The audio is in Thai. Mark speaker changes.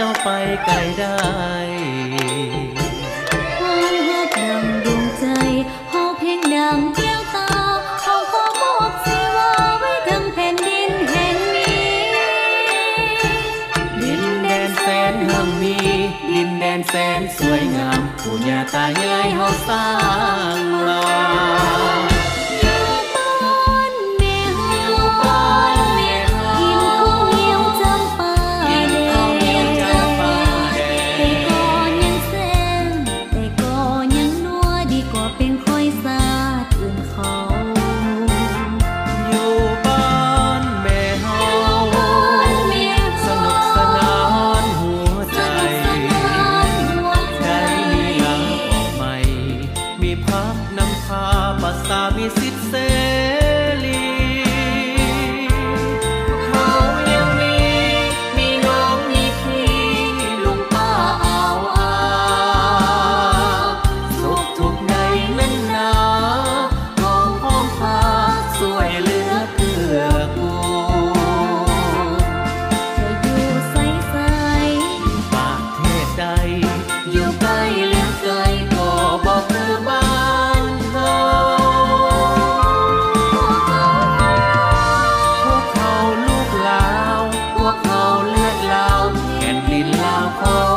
Speaker 1: เจ้าไปไกลได้
Speaker 2: ห้องหอบดำดวงใจหอบเพลงดำเที่ยวตาหอบขอบอกสิว่าไว้ทั้งแผ่นดินแห่งนี้
Speaker 1: ดินแดนแสน
Speaker 2: หำมี ดิ
Speaker 1: นแด
Speaker 2: นแสน
Speaker 1: สวยงามปู่ญ่า
Speaker 2: ตายา
Speaker 1: ยเฮาสา see call.